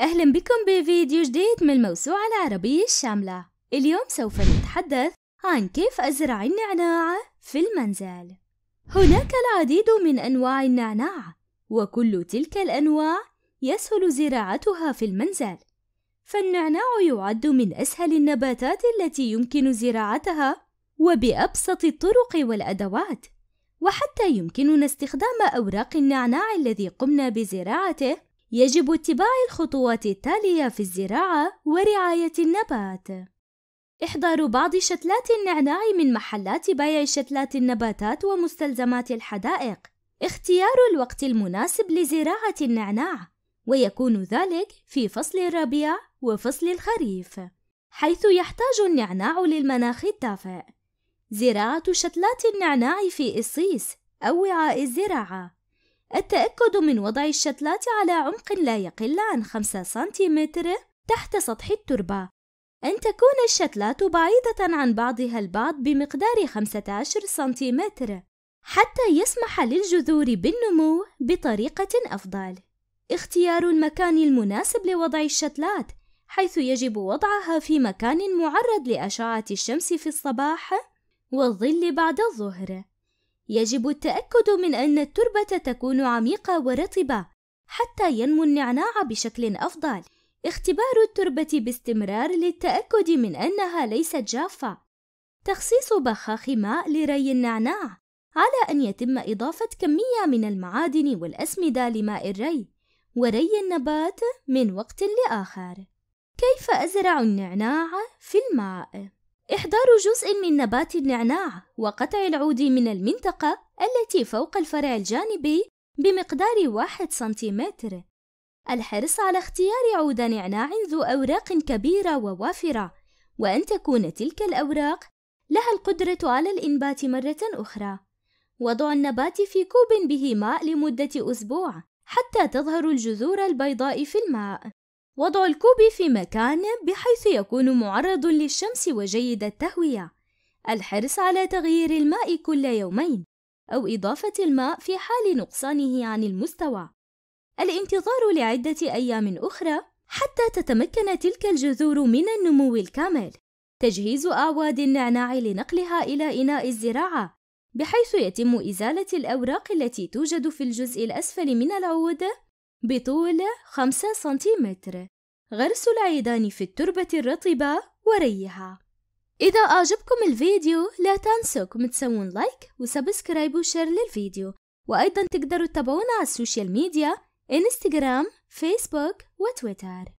أهلا بكم بفيديو جديد من الموسوعة العربية الشاملة. اليوم سوف نتحدث عن كيف أزرع النعناع في المنزل. هناك العديد من أنواع النعناع وكل تلك الأنواع يسهل زراعتها في المنزل. فالنعناع يعد من أسهل النباتات التي يمكن زراعتها وبأبسط الطرق والأدوات. وحتى يمكننا استخدام أوراق النعناع الذي قمنا بزراعته يجب اتباع الخطوات التالية في الزراعة ورعاية النبات. إحضار بعض شتلات النعناع من محلات بيع شتلات النباتات ومستلزمات الحدائق. اختيار الوقت المناسب لزراعة النعناع، ويكون ذلك في فصل الربيع وفصل الخريف، حيث يحتاج النعناع للمناخ الدافئ. زراعة شتلات النعناع في إصيص أو وعاء الزراعة التأكد من وضع الشتلات على عمق لا يقل عن 5 سنتيمتر تحت سطح التربة. أن تكون الشتلات بعيدة عن بعضها البعض بمقدار 15 سنتيمتر حتى يسمح للجذور بالنمو بطريقة أفضل. اختيار المكان المناسب لوضع الشتلات حيث يجب وضعها في مكان معرض لأشعة الشمس في الصباح والظل بعد الظهر. يجب التأكد من أن التربة تكون عميقة ورطبة حتى ينمو النعناع بشكل أفضل. اختبار التربة باستمرار للتأكد من أنها ليست جافة. تخصيص بخاخ ماء لري النعناع على أن يتم إضافة كمية من المعادن والأسمدة لماء الري وري النبات من وقت لآخر. كيف أزرع النعناع في الماء؟ إحضار جزء من نبات النعناع وقطع العود من المنطقة التي فوق الفرع الجانبي بمقدار واحد سنتيمتر. الحرص على اختيار عود نعناع ذو أوراق كبيرة ووافرة وأن تكون تلك الأوراق لها القدرة على الإنبات مرة أخرى. وضع النبات في كوب به ماء لمدة أسبوع حتى تظهر الجذور البيضاء في الماء. وضع الكوب في مكان بحيث يكون معرض للشمس وجيد التهوية. الحرص على تغيير الماء كل يومين أو إضافة الماء في حال نقصانه عن المستوى. الانتظار لعدة أيام أخرى حتى تتمكن تلك الجذور من النمو الكامل. تجهيز أعواد النعناع لنقلها إلى إناء الزراعة بحيث يتم إزالة الأوراق التي توجد في الجزء الأسفل من العود. بطول 5 سنتيمتر. غرس العيدان في التربة الرطبة وريها. إذا أعجبكم الفيديو لا تنسوكم تسوون like و subscribe و share للفيديو. وأيضا تقدروا تتابعونا على ال social media إنستغرام فيسبوك وتويتر.